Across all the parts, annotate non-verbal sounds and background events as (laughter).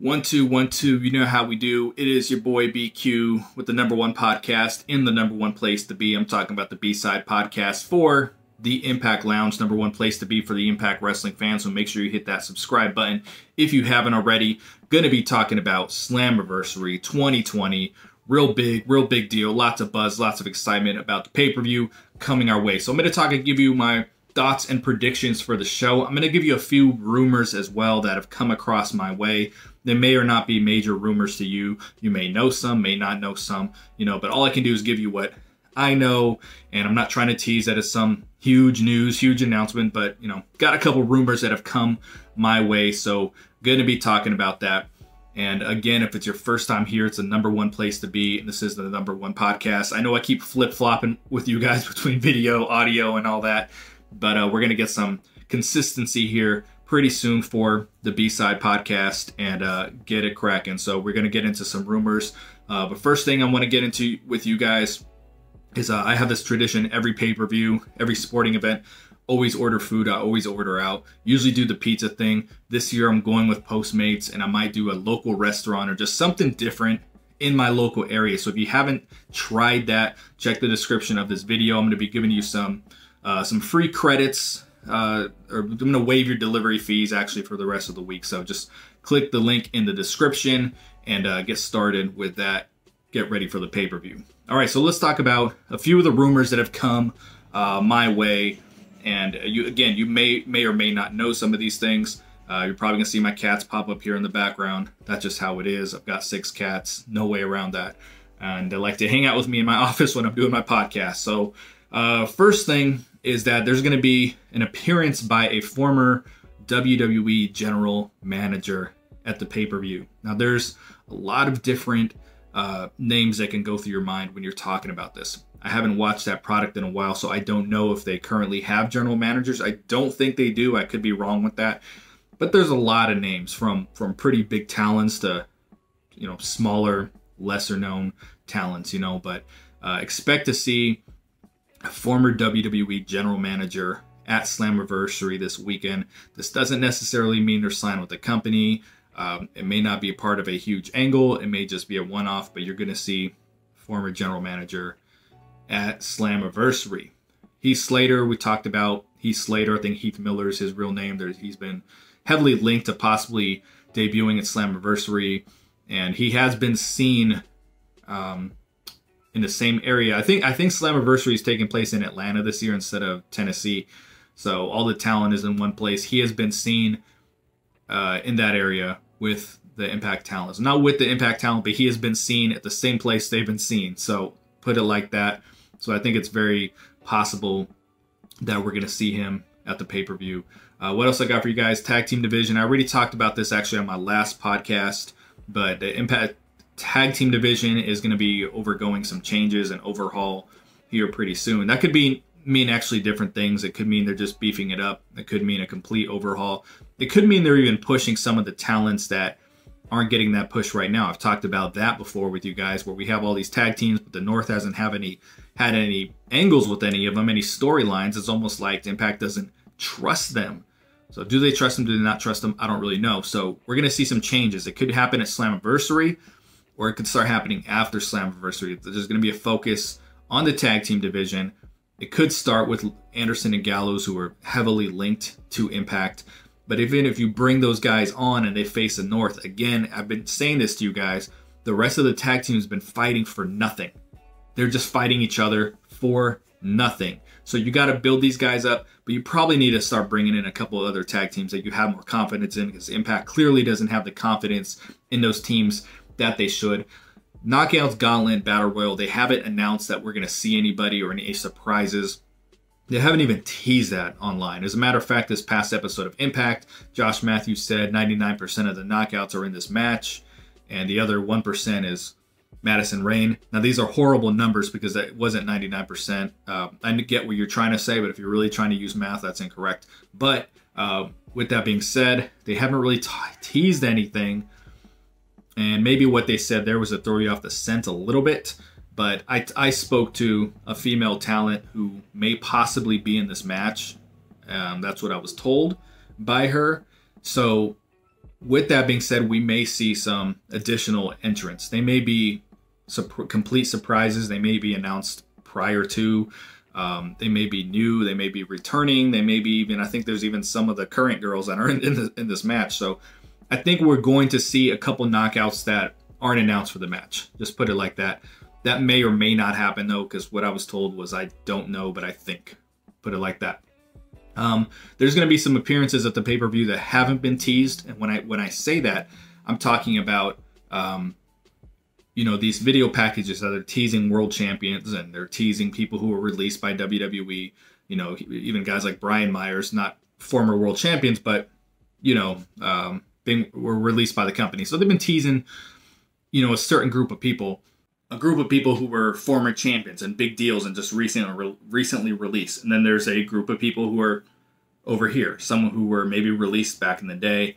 One, two, one, two. You know how we do. It is your boy BQ with the number one podcast in the number one place to be. I'm talking about the B side podcast for the Impact Lounge, number one place to be for the Impact Wrestling fans. So make sure you hit that subscribe button if you haven't already. Going to be talking about Slammiversary 2020. Real big, real big deal. Lots of buzz, lots of excitement about the pay per view coming our way. So I'm going to talk and give you my thoughts and predictions for the show. I'm going to give you a few rumors as well that have come across my way. They may or not be major rumors to you. You may know some, may not know some, you know, but all I can do is give you what I know, and I'm not trying to tease that it's some huge news, huge announcement, but, you know, got a couple rumors that have come my way, so going to be talking about that. And again, if it's your first time here, it's the number one place to be. And this is the number one podcast. I know I keep flip flopping with you guys (laughs) between video, audio, and all that, but uh, we're going to get some consistency here pretty soon for the B-Side podcast and uh, get it cracking. So we're going to get into some rumors. Uh, but first thing I want to get into with you guys is uh, I have this tradition every pay-per-view, every sporting event, always order food. I always order out. Usually do the pizza thing. This year I'm going with Postmates and I might do a local restaurant or just something different in my local area. So if you haven't tried that, check the description of this video. I'm going to be giving you some uh, some free credits, uh, or I'm going to waive your delivery fees actually for the rest of the week. So just click the link in the description and uh, get started with that. Get ready for the pay-per-view. All right, so let's talk about a few of the rumors that have come uh, my way. And you again, you may may or may not know some of these things. Uh, you're probably gonna see my cats pop up here in the background. That's just how it is. I've got six cats, no way around that. And they like to hang out with me in my (laughs) office when I'm doing my podcast. So uh, first thing is that there's going to be an appearance by a former WWE general manager at the pay per view. Now, there's a lot of different uh, names that can go through your mind when you're talking about this. I haven't watched that product in a while, so I don't know if they currently have general managers. I don't think they do. I could be wrong with that. But there's a lot of names from from pretty big talents to you know smaller, lesser known talents. You know, but uh, expect to see former WWE general manager at Slammiversary this weekend. This doesn't necessarily mean they're signed with the company. Um, it may not be a part of a huge angle. It may just be a one-off, but you're going to see former general manager at Slammiversary. Heath Slater, we talked about Heath Slater. I think Heath Miller is his real name. There's, he's been heavily linked to possibly debuting at Slammiversary, and he has been seen um, in the same area. I think I think Slammiversary is taking place in Atlanta this year instead of Tennessee. So all the talent is in one place. He has been seen uh, in that area with the Impact talents, not with the Impact talent, but he has been seen at the same place they've been seen. So put it like that. So I think it's very possible that we're going to see him at the pay per view. Uh, what else I got for you guys? Tag team division. I already talked about this actually on my last podcast, but the Impact tag team division is going to be overgoing some changes and overhaul here pretty soon. That could be mean actually different things. It could mean they're just beefing it up. It could mean a complete overhaul. It could mean they're even pushing some of the talents that aren't getting that push right now. I've talked about that before with you guys where we have all these tag teams, but the North hasn't have any had any angles with any of them, any storylines. It's almost like Impact doesn't trust them. So do they trust them? Do they not trust them? I don't really know. So we're going to see some changes. It could happen at Slammiversary or it could start happening after Slammiversary. There's going to be a focus on the tag team division. It could start with Anderson and Gallows, who are heavily linked to Impact. But even if you bring those guys on and they face the North, again, I've been saying this to you guys, the rest of the tag team has been fighting for nothing. They're just fighting each other for nothing. So you got to build these guys up, but you probably need to start bringing in a couple of other tag teams that you have more confidence in because Impact clearly doesn't have the confidence in those teams that they should. Knockouts Gauntlet Battle Royal, they haven't announced that we're going to see anybody or any surprises. They haven't even teased that online. As a matter of fact, this past episode of Impact, Josh Matthews said 99% of the knockouts are in this match, and the other 1% is Madison Rayne. Now, these are horrible numbers because it wasn't 99%. Uh, I get what you're trying to say, but if you're really trying to use math, that's incorrect. But uh, with that being said, they haven't really teased anything and maybe what they said there was to throw you off the scent a little bit. But I, I spoke to a female talent who may possibly be in this match. Um, that's what I was told by her. So with that being said, we may see some additional entrants. They may be complete surprises. They may be announced prior to. Um, they may be new. They may be returning. They may be even. I think there's even some of the current girls that are in, in, the, in this match. So I think we're going to see a couple knockouts that aren't announced for the match. Just put it like that. That may or may not happen though, because what I was told was I don't know, but I think. Put it like that. Um, there's going to be some appearances at the pay per view that haven't been teased, and when I when I say that, I'm talking about um, you know these video packages that are teasing world champions and they're teasing people who were released by WWE. You know, even guys like Brian Myers, not former world champions, but you know, um, being were released by the company. So they've been teasing, you know, a certain group of people, a group of people who were former champions and big deals and just recently re- recently released. And then there's a group of people who are over here, some who were maybe released back in the day.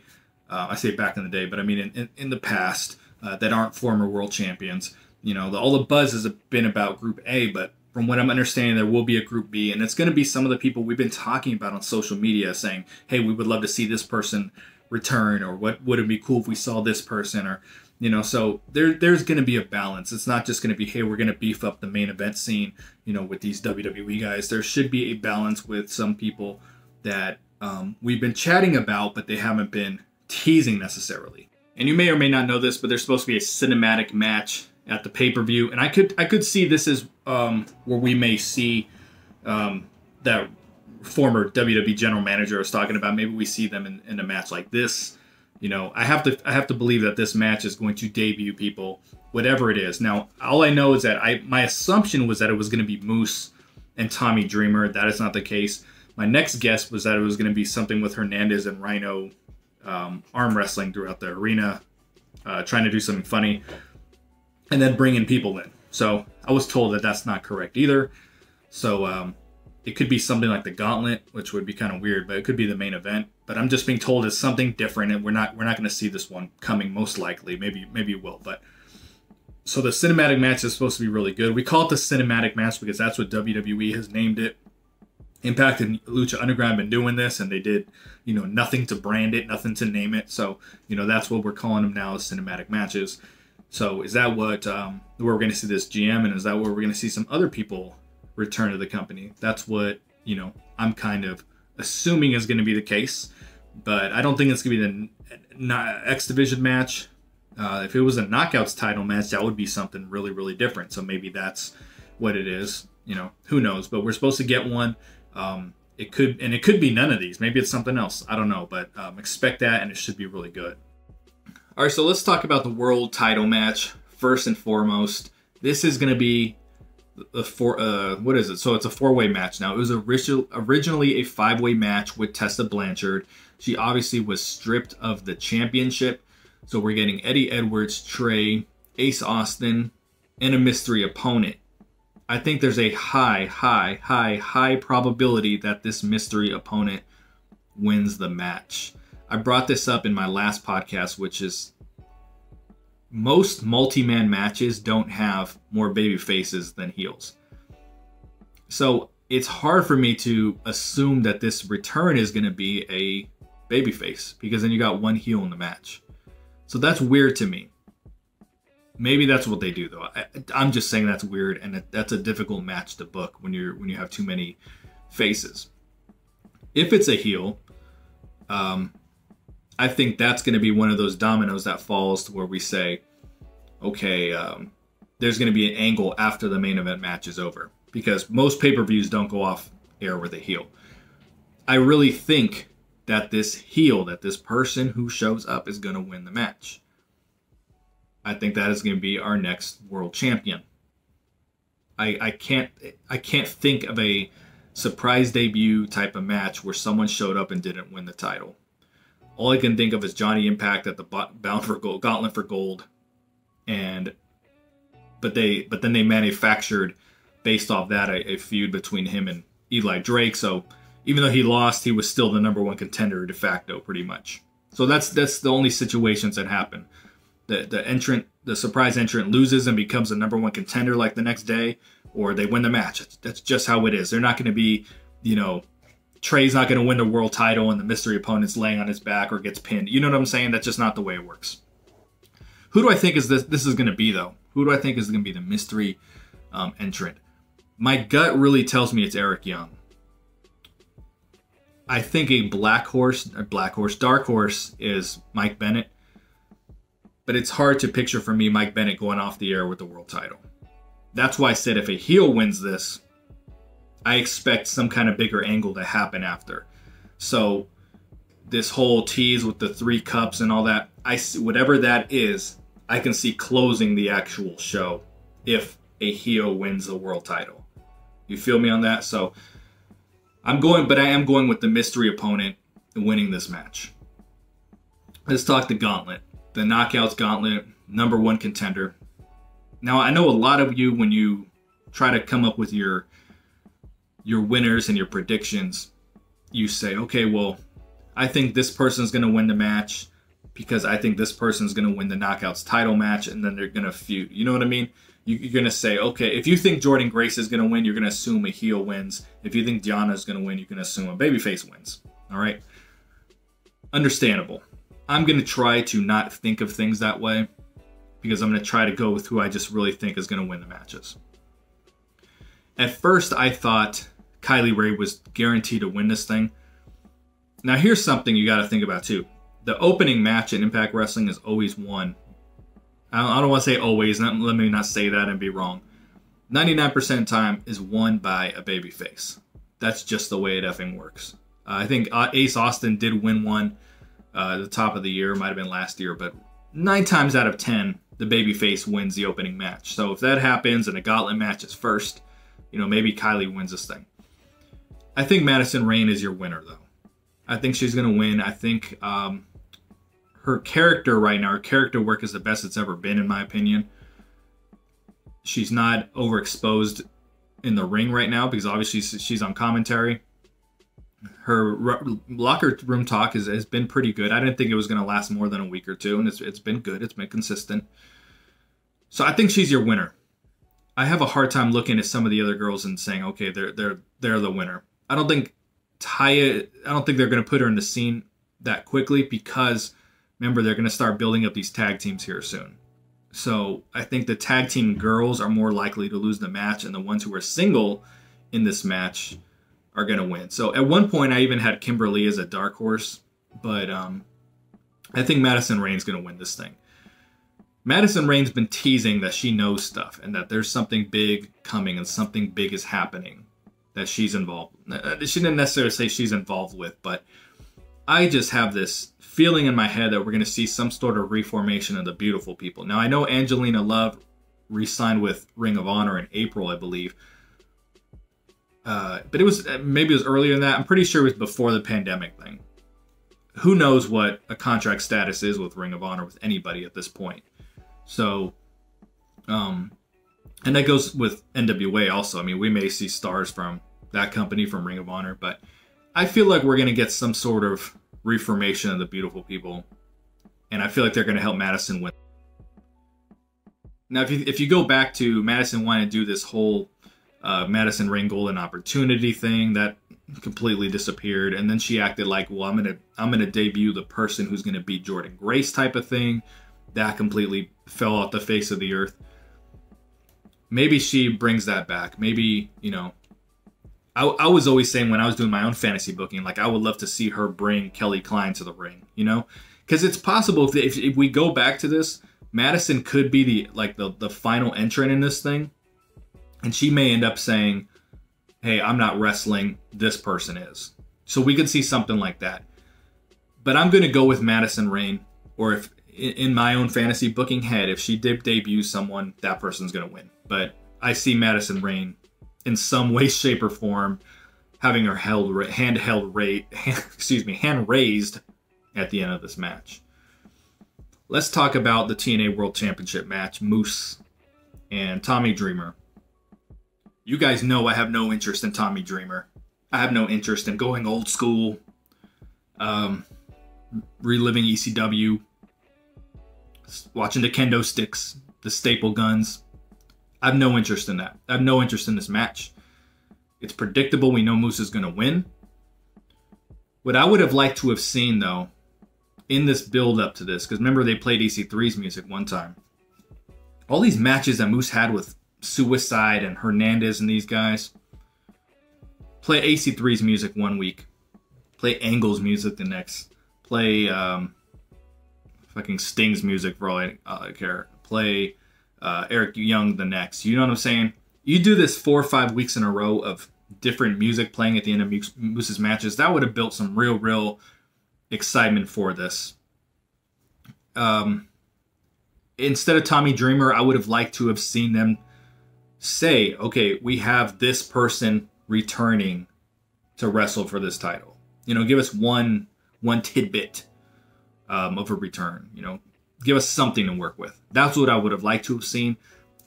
Uh, I say back in the day, but I mean in, in, in the past uh, that aren't former world champions. You know, the, all the buzz has been about Group A, but from what I'm understanding, there will be a Group B, and it's going to be some of the people we've been talking about on social media saying, hey, we would love to see this person return, or what would it be cool if we saw this person, or you know so there there's going to be a balance. It's not just going to be hey we're going to beef up the main event scene you know with these wwe guys. There should be a balance with some people that um, we've been chatting about but they haven't been teasing necessarily. And you may or may not know this, but there's supposed to be a cinematic match at the pay-per-view, and I could I could see this as um, where we may see um, that former WWE general manager was talking about. Maybe we see them in, in a match like this. You know, I have to I have to believe that this match is going to debut people, whatever it is. Now, all I know is that I my assumption was that it was going to be Moose and Tommy Dreamer. That is not the case. My next guess was that it was going to be something with Hernandez and Rhino um, arm wrestling throughout the arena, uh, trying to do something funny, and then bringing people in. So I was told that that's not correct either. So um, it could be something like the Gauntlet, which would be kind of weird, but it could be the main event. But I'm just being told it's something different, and we're not we're not going to see this one coming most likely. Maybe maybe it will, but. So the cinematic match is supposed to be really good. We call it the cinematic match because that's what WWE has named it. Impact and Lucha Underground have been doing this, and they did, you know, nothing to brand it, nothing to name it. So, you know, that's what we're calling them now cinematic matches. So, is that what um, where we're going to see this GM, and is that where we're going to see some other people return to the company? That's what you know. I'm kind of assuming is going to be the case, but I don't think it's going to be the X Division match. Uh, if it was a knockouts title match, that would be something really, really different. So maybe that's what it is. You know, who knows? But we're supposed to get one. Um, it could, and it could be none of these. Maybe it's something else. I don't know, but um, expect that, and it should be really good. All right, so let's talk about the world title match first and foremost. This is going to be the four. Uh, what is it? So it's a four-way match now. It was original, originally a five-way match with Tessa Blanchard. She obviously was stripped of the championship, so we're getting Eddie Edwards, Trey, Ace Austin, and a mystery opponent. I think there's a high, high, high, high probability that this mystery opponent wins the match. I brought this up in my last podcast, which is most multi-man matches don't have more baby faces than heels. So it's hard for me to assume that this return is going to be a baby face because then you got one heel in the match. So that's weird to me. Maybe that's what they do, though. I, am just saying that's weird, and that's a difficult match to book when you're when you have too many faces. If it's a heel, um, I think that's going to be one of those dominoes that falls to where we say, okay, um, there's going to be an angle after the main event match is over because most pay per views don't go off air with a heel. I really think that this heel, that this person who shows up is going to win the match. I think that is going to be our next world champion. I, I can't I can't think of a surprise debut type of match where someone showed up and didn't win the title. All I can think of is Johnny Impact at the Bound for Gold Gauntlet for Gold, and but they but then they manufactured based off that a, a feud between him and Eli Drake. So even though he lost, he was still the number one contender de facto, pretty much. So that's that's the only situations that happen the the entrant, the surprise entrant loses and becomes a number one contender like the next day, or they win the match. That's just how it is. They're not going to be, you know, Trey's not going to win the world title and the mystery opponent's laying on his back or gets pinned. You know what I'm saying? That's just not the way it works. Who do I think is this? This is going to be though. Who do I think is going to be the mystery um, entrant? My gut really tells me it's Eric Young. I think a black horse, a black horse, dark horse is Mike Bennett. But it's hard to picture for me Mike Bennett going off the air with the world title. That's why I said if a heel wins this, I expect some kind of bigger angle to happen after. So this whole tease with the three cups and all that, I whatever that is, I can see closing the actual show if a heel wins the world title. You feel me on that? So I'm going, but I am going with the mystery opponent winning this match. Let's talk the gauntlet. The Knockouts Gauntlet, number one contender. Now, I know a lot of you, when you try to come up with your your winners and your predictions, you say, okay, well, I think this person's going to win the match because I think this person's going to win the Knockouts title match, and then they're going to feud. You know what I mean? you're going to say, okay, if you think Jordynne Grace is going to win, you're going to assume a heel wins. If you think Deonna is going to win, you can assume a babyface wins. All right? Understandable. I'm going to try to not think of things that way because I'm going to try to go with who I just really think is going to win the matches. At first, I thought Kylie Rae was guaranteed to win this thing. Now, here's something you got to think about too. The opening match in Impact Wrestling is always won I don't want to say always. Not, let me not say that and be wrong. 99% of the time is won by a babyface. That's just the way it effing works. Uh, I think uh, Ace Austin did win one uh, at the top of the year. Might have been last year, but nine times out of ten, the babyface wins the opening match. So if that happens and a gauntlet match is first, you know, maybe Kylie wins this thing. I think Madison Rayne is your winner, though. I think she's going to win. I think um, her character right now, her character work is the best it's ever been, in my opinion. She's not overexposed in the ring right now because obviously she's on commentary. Her locker room talk has, has been pretty good. I didn't think it was going to last more than a week or two, and it's, it's been good. It's been consistent. So I think she's your winner. I have a hard time looking at some of the other girls and saying, okay, they're they're they're the winner. I don't think Taya. I don't think they're going to put her in the scene that quickly because remember they're going to start building up these tag teams here soon. So I think the tag team girls are more likely to lose the match, and the ones who are single in this match are going to win. So at one point, I even had Kimberly as a dark horse, but um, I think Madison Rayne's going to win this thing. Madison Rayne's been teasing that she knows stuff and that there's something big coming and something big is happening that she's involved. Uh, she didn't necessarily say she's involved with, but I just have this feeling in my head that we're going to see some sort of reformation of the beautiful people. Now, I know Angelina Love re signed with Ring of Honor in April, I believe. Uh, but it was maybe it was earlier than that. I'm pretty sure it was before the pandemic thing. Who knows what a contract status is with Ring of Honor with anybody at this point? So, um, and that goes with NWA also. I mean, we may see stars from that company from Ring of Honor, but I feel like we're going to get some sort of reformation of the beautiful people, and I feel like they're going to help Madison win. Now, if you if you go back to Madison wanting to do this whole uh, Madison Rayne Golden Opportunity thing, that completely disappeared, and then she acted like, well, I'm gonna I'm gonna debut the person who's gonna beat Jordynne Grace type of thing. That completely fell off the face of the earth. Maybe she brings that back. Maybe you know I, I was always saying when I was doing my own fantasy booking, like I would love to see her bring Kelly Klein to the ring, you know, because it's possible if, if, if we go back to this, Madison could be the like the the final entrant in this thing, and she may end up saying, "Hey, I'm not wrestling. This person is." So we could see something like that. But I'm going to go with Madison Rayne, or if in my own fantasy booking head, if she did debut someone, that person's going to win. But I see Madison Rayne in some way, shape, or form, having her held hand held (laughs) rate, excuse me, hand raised at the end of this match. Let's talk about the TNA World Championship match, Moose and Tommy Dreamer. You guys know I have no interest in Tommy Dreamer. I have no interest in going old school, um, reliving ECW, watching the kendo sticks, the staple guns. I have no interest in that. I have no interest in this match. It's predictable. We know Moose is going to win. What I would have liked to have seen though, in this build up to this, because remember they played EC3's music one time. All these matches that Moose had with Suicide and Hernandez and these guys. Play EC3's music one week. Play Angle's music the next. Play um, fucking Sting's music for all I uh, care. Play uh, Eric Young the next. You know what I'm saying? You do this four or five weeks in a row of different music playing at the end of Moose's matches. That would have built some real, real excitement for this. Um, instead of Tommy Dreamer, I would have liked to have seen them say, okay, we have this person returning to wrestle for this title. You know, give us one one tidbit um, of a return. You know, give us something to work with. That's what I would have liked to have seen,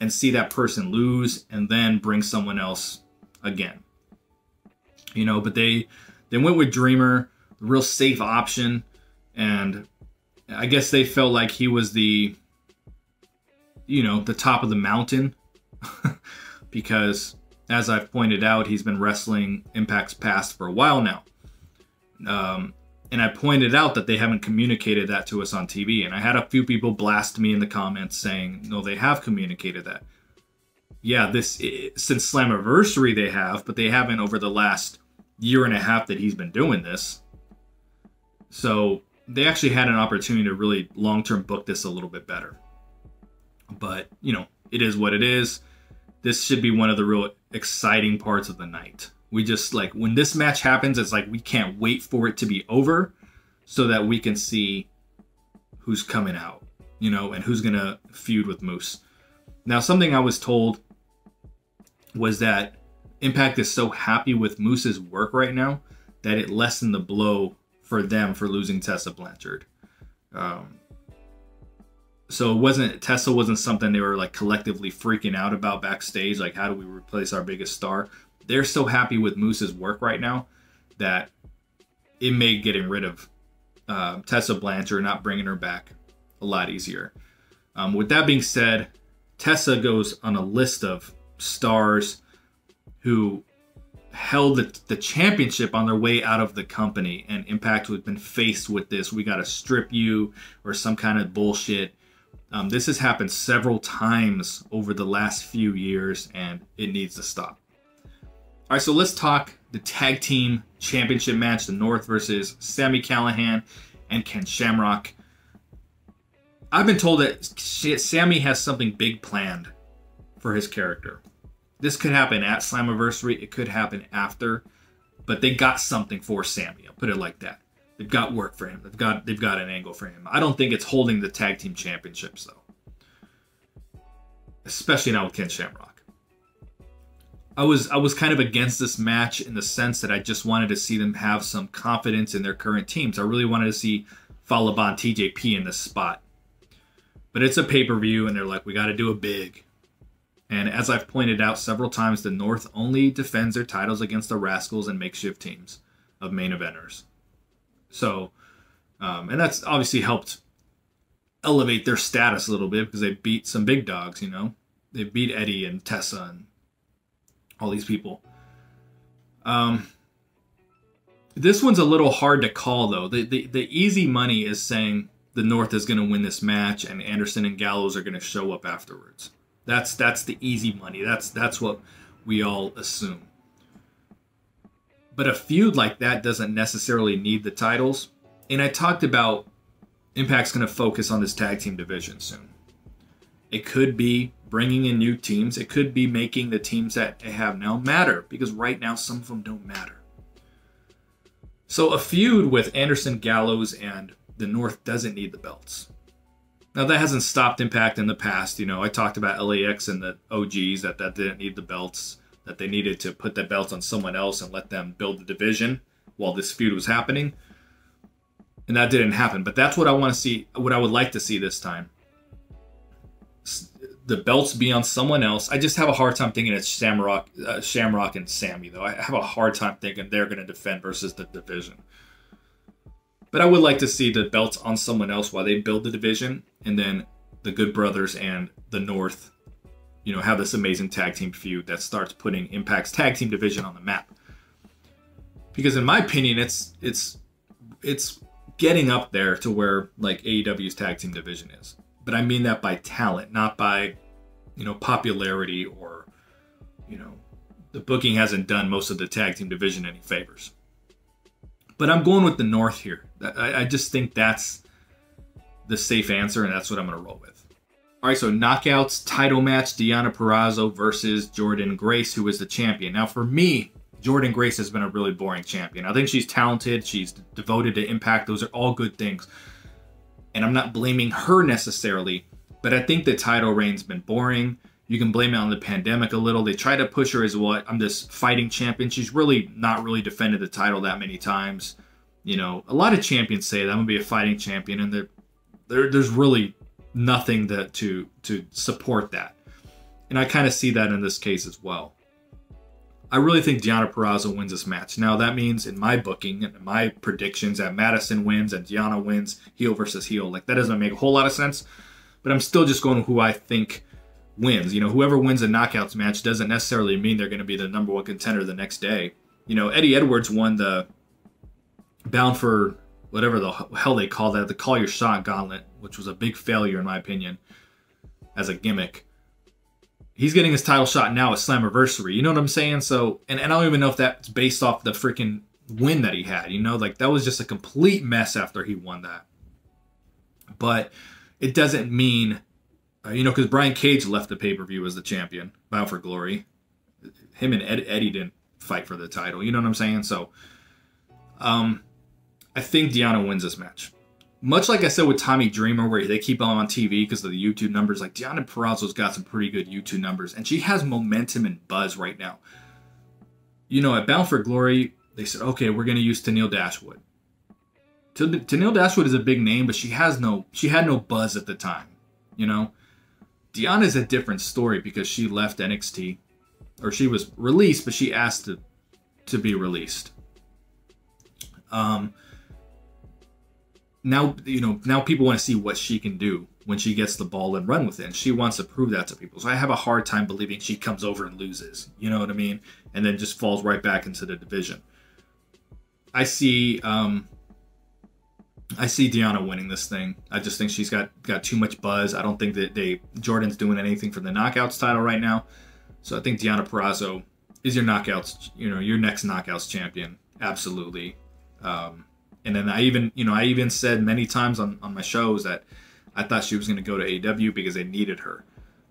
and see that person lose and then bring someone else again. You know, but they they went with Dreamer, the real safe option, and I guess they felt like he was the you know the top of the mountain (laughs) because, as I've pointed out, he's been wrestling Impact's past for a while now. Um, and I pointed out that they haven't communicated that to us on TV. And I had a few people blast me in the comments saying, no, they have communicated that. Yeah, this since Slammiversary they have, but they haven't over the last year and a half that he's been doing this. So they actually had an opportunity to really long term book this a little bit better. But, you know, it is what it is this should be one of the real exciting parts of the night. We just like when this match happens, it's like we can't wait for it to be over so that we can see who's coming out, you know, and who's gonna feud with Moose. Now, something I was told was that Impact is so happy with Moose's work right now that it lessened the blow for them for losing Tessa Blanchard. Um, so it wasn't Tessa wasn't something they were like collectively freaking out about backstage. Like, how do we replace our biggest star? They're so happy with Moose's work right now that it made getting rid of uh, Tessa Blanchard, not bringing her back, a lot easier. Um, with that being said, Tessa goes on a list of stars who held the, the championship on their way out of the company, and Impact had been faced with this. We got to strip you or some kind of bullshit um, this has happened several times over the last few years, and it needs to stop. All right, so let's talk the tag team championship match, the North versus Sami Callihan and Ken Shamrock. I've been told that Sami has something big planned for his character. This could happen at Slammiversary, it could happen after, but they got something for Sami. I'll put it like that. They've got work for him. They've got they've got an angle for him. I don't think it's holding the tag team championships though. Especially now with Ken Shamrock. I was I was kind of against this match in the sense that I just wanted to see them have some confidence in their current teams. I really wanted to see Fallah Bahh TJP in this spot. But it's a pay-per-view and they're like, we gotta do a big. And as I've pointed out several times, the North only defends their titles against the Rascals and makeshift teams of main eventers. So, um, and that's obviously helped elevate their status a little bit because they beat some big dogs, you know. They beat Eddie and Tessa and all these people. Um, this one's a little hard to call though. The, the, the easy money is saying the North is going to win this match and Anderson and Gallows are going to show up afterwards. That's that's the easy money. That's that's what we all assume. But a feud like that doesn't necessarily need the titles. And I talked about Impact's going to focus on this tag team division soon. It could be bringing in new teams. It could be making the teams that they have now matter because right now some of them don't matter. So a feud with Anderson Gallows and the North doesn't need the belts. Now that hasn't stopped Impact in the past. You know, I talked about LAX and the OGs that that didn't need the belts that they needed to put the belts on someone else and let them build the division while this feud was happening. And that didn't happen. But that's what I want to see, what I would like to see this time. The belts be on someone else. I just have a hard time thinking it's Shamrock, uh, Shamrock and Sami though. I have a hard time thinking they're going to defend versus the division. But I would like to see the belts on someone else while they build the division, and then the Good Brothers and the North you know, have this amazing tag team feud that starts putting Impact's tag team division on the map. Because in my opinion, it's it's it's getting up there to where like AEW's tag team division is. But I mean that by talent, not by you know popularity or you know the booking hasn't done most of the tag team division any favors. But I'm going with the North here. I, I just think that's the safe answer, and that's what I'm going to roll with. All right, so knockouts title match: Deonna Purrazzo versus Jordynne Grace, who is the champion. Now, for me, Jordynne Grace has been a really boring champion. I think she's talented. She's devoted to Impact. Those are all good things, and I'm not blaming her necessarily. But I think the title reign's been boring. You can blame it on the pandemic a little. They try to push her as what I'm this fighting champion. She's really not really defended the title that many times. You know, a lot of champions say that I'm gonna be a fighting champion, and there, there there's really nothing that to to support that. And I kind of see that in this case as well. I really think Deonna Purrazzo wins this match. Now that means in my booking and my predictions that Madison wins and Deonna wins heel versus heel. Like that doesn't make a whole lot of sense. But I'm still just going who I think wins. You know, whoever wins a knockouts match doesn't necessarily mean they're going to be the number one contender the next day. You know, Eddie Edwards won the Bound for whatever the hell they call that, the Call Your Shot Gauntlet, which was a big failure in my opinion as a gimmick. He's getting his title shot now at Slammiversary. You know what I'm saying? So, and, and I don't even know if that's based off the freaking win that he had. You know, like that was just a complete mess after he won that. But it doesn't mean uh, you know, because Brian Cage left the pay per view as the champion, Bound for Glory. Him and Ed, Eddie didn't fight for the title. You know what I'm saying? So, um, I think Deonna wins this match. Much like I said with Tommy Dreamer, where they keep on on TV because of the YouTube numbers, like Deonna Purrazzo's got some pretty good YouTube numbers, and she has momentum and buzz right now. You know, at Bound for Glory, they said, okay, we're going to use Tennille Dashwood. Tennille Dashwood is a big name, but she has no, she had no buzz at the time. You know, Deonna's a different story because she left NXT, or she was released, but she asked to to be released. Um. Now you know. Now people want to see what she can do when she gets the ball and run with it. And she wants to prove that to people. So I have a hard time believing she comes over and loses. You know what I mean? And then just falls right back into the division. I see. Um, I see Deonna winning this thing. I just think she's got got too much buzz. I don't think that they Jordynne's doing anything for the knockouts title right now. So I think Deonna Purrazzo is your knockouts, you know, your next knockouts champion. Absolutely. Um, and then I even, you know, I even said many times on, on my shows that I thought she was going to go to AEW because they needed her.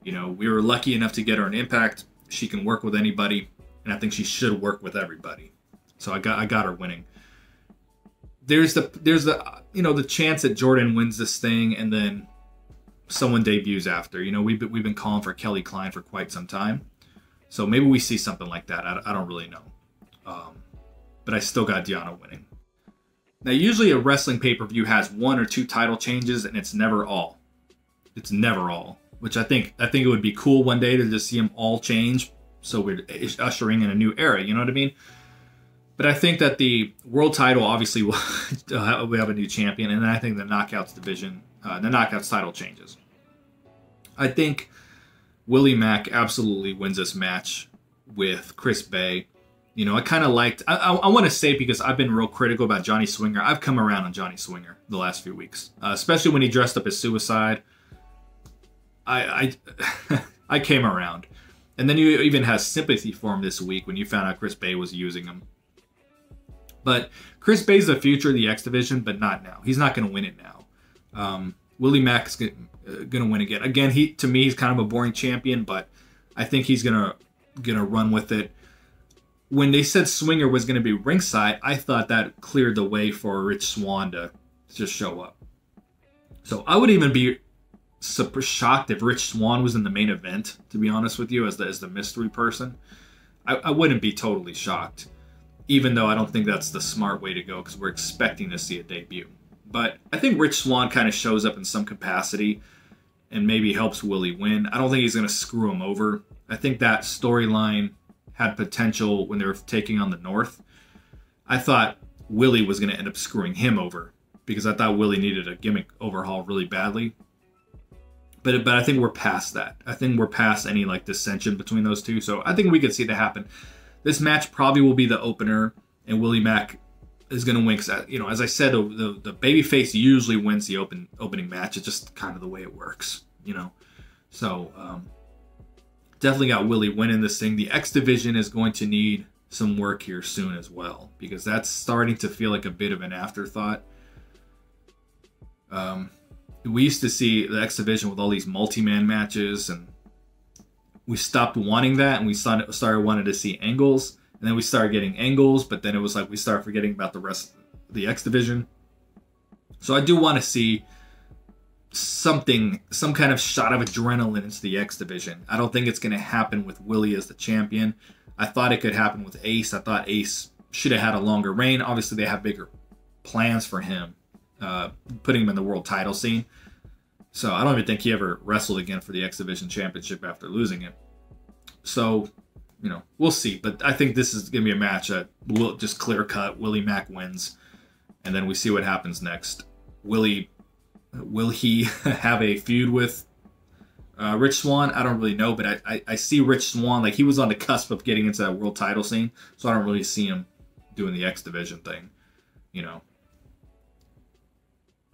You know, we were lucky enough to get her an impact. She can work with anybody, and I think she should work with everybody. So I got I got her winning there's the there's the you know the chance that Jordynne wins this thing and then someone debuts after. You know we've been, we've been calling for Kelly Klein for quite some time, so maybe we see something like that. I, I don't really know, um, but I still got Deonna winning. Now usually a wrestling pay per view has one or two title changes and it's never all. It's never all, which I think I think it would be cool one day to just see them all change. So we're ushering in a new era. You know what I mean? But I think that the world title obviously (laughs) will we have a new champion, and I think the knockouts division, uh, the knockouts title changes. I think Willie Mack absolutely wins this match with Chris Bey. You know, I kind of liked. I, I, I want to say because I've been real critical about Johnny Swinger. I've come around on Johnny Swinger the last few weeks, uh, especially when he dressed up as Suicide. I I, (laughs) I came around, and then you even has sympathy for him this week when you found out Chris Bey was using him. But Chris Bey's the future of the X Division, but not now. He's not going to win it now. Um, Willie Mack is going to win again. Again, he to me he's kind of a boring champion, but I think he's going to going to run with it. When they said Swinger was going to be ringside, I thought that cleared the way for Rich Swann to just show up. So I would even be super shocked if Rich Swann was in the main event. To be honest with you, as the as the mystery person, I, I wouldn't be totally shocked even though I don't think that's the smart way to go because we're expecting to see a debut. But I think Rich Swann kind of shows up in some capacity and maybe helps Willie win. I don't think he's going to screw him over. I think that storyline had potential when they were taking on the North. I thought Willie was going to end up screwing him over because I thought Willie needed a gimmick overhaul really badly. But but I think we're past that. I think we're past any like dissension between those two. So I think we could see that happen. This match probably will be the opener, and Willie Mack is going to win. Cause, you know, as I said, the, the, the babyface usually wins the open opening match. It's just kind of the way it works, you know. So um, definitely got Willie winning this thing. The X division is going to need some work here soon as well because that's starting to feel like a bit of an afterthought. Um, we used to see the X division with all these multi-man matches, and we stopped wanting that, and we started started wanting to see angles, and then we started getting angles, but then it was like we started forgetting about the rest, of the X division. So I do want to see something, some kind of shot of adrenaline into the X division. I don't think it's going to happen with Willie as the champion. I thought it could happen with Ace. I thought Ace should have had a longer reign. Obviously, they have bigger plans for him, uh, putting him in the world title scene. So I don't even think he ever wrestled again for the X Division Championship after losing it. So, you know, we'll see. But I think this is going to be a match that will just clear cut. Willie Mack wins. And then we see what happens next. Willie, will he (laughs) have a feud with uh, Rich Swann? I don't really know, but I, I, I, see Rich Swann like he was on the cusp of getting into that world title scene, so I don't really see him doing the X Division thing, you know.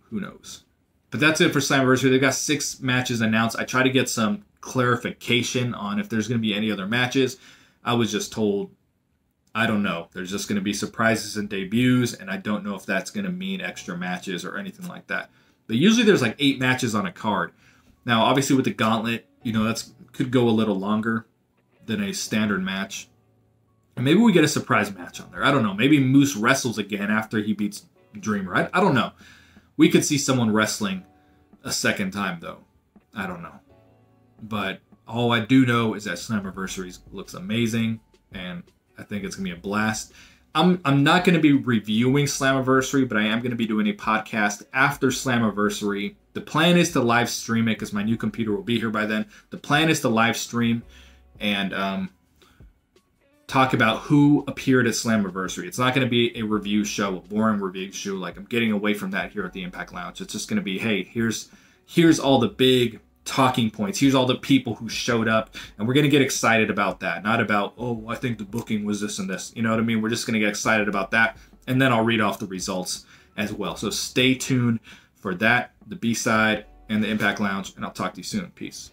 Who knows? But that's it for Slammiversary. They've got six matches announced. I try to get some clarification on if there's going to be any other matches. I was just told, I don't know. There's just going to be surprises and debuts, and I don't know if that's going to mean extra matches or anything like that. Usually there's like eight matches on a card. Now, obviously, with the gauntlet, you know that's could go a little longer than a standard match. And maybe we get a surprise match on there. I don't know. Maybe Moose wrestles again after he beats Dreamer. I, I don't know. We could see someone wrestling a second time, though. I don't know. But all I do know is that Slammiversary looks amazing, and I think it's going to be a blast. I'm I'm not going to be reviewing Slammiversary, but I am going to be doing a podcast after Slammiversary. The plan is to live stream it because my new computer will be here by then. The plan is to live stream and um, talk about who appeared at Slammiversary. It's not going to be a review show, a boring review show. Like I'm getting away from that here at the Impact Lounge. It's just going to be, hey, here's here's all the big talking points. Here's all the people who showed up, and we're gonna get excited about that. Not about, oh, I think the booking was this and this. You know what I mean? We're just gonna get excited about that, and then I'll read off the results as well. So stay tuned for that, the B side, and the Impact Lounge, and I'll talk to you soon. Peace.